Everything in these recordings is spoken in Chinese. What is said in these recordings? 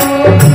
Thank you.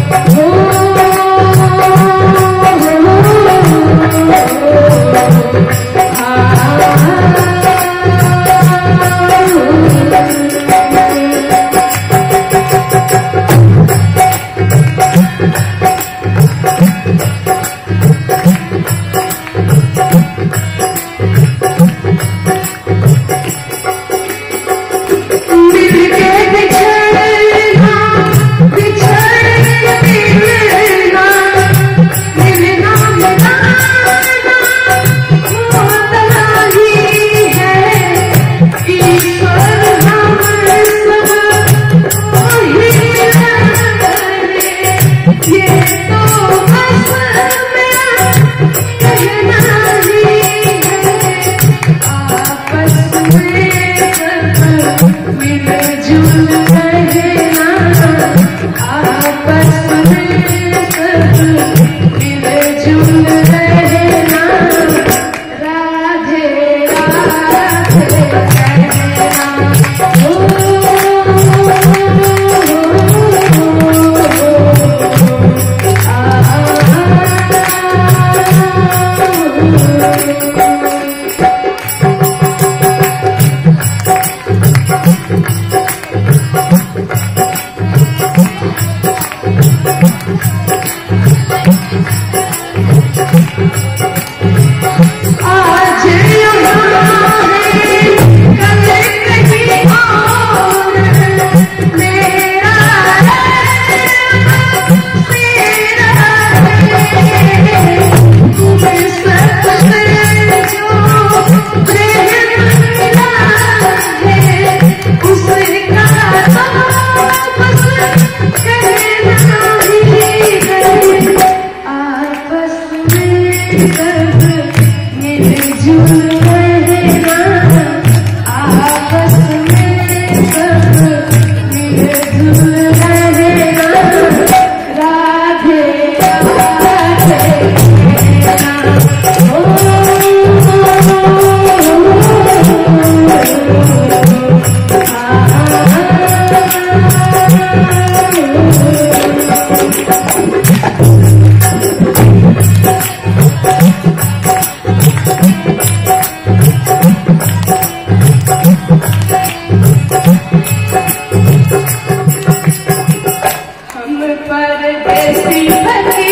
爱情呀 Happy birthday.